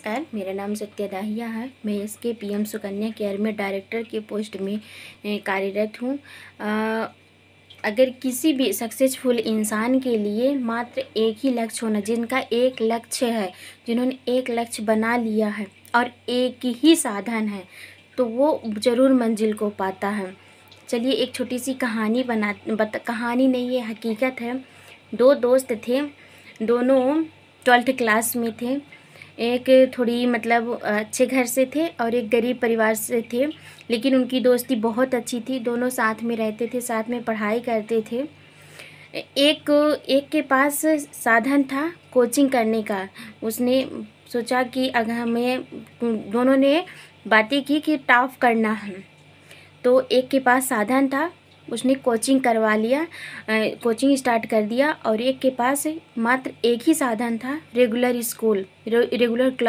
नमस्कार मेरा नाम सत्या दाहिया है। मैं S K P M Sukanya care में डायरेक्टर के पोस्ट में कार्यरत हूँ। अगर किसी भी सक्सेसफुल इंसान के लिए मात्र एक ही लक्ष्य होना, जिनका एक लक्ष्य है, जिन्होंने एक लक्ष्य बना लिया है और एक ही साधन है तो वो ज़रूर मंजिल को पाता है। चलिए एक छोटी सी कहानी बना, बता, कहानी नहीं, ये हकीकत है। दो दोस्त थे, दोनों ट्वेल्थ क्लास में थे। एक थोड़ी मतलब अच्छे घर से थे और एक गरीब परिवार से थे, लेकिन उनकी दोस्ती बहुत अच्छी थी। दोनों साथ में रहते थे, साथ में पढ़ाई करते थे। एक एक के पास साधन था कोचिंग करने का। उसने सोचा कि अगर हमें, दोनों ने बातें की कि टॉप करना है। तो एक के पास साधन था उसने कोचिंग करवा लिया कोचिंग स्टार्ट कर दिया और एक के पास मात्र एक ही साधन था रेगुलर स्कूल रेगुलर क्लास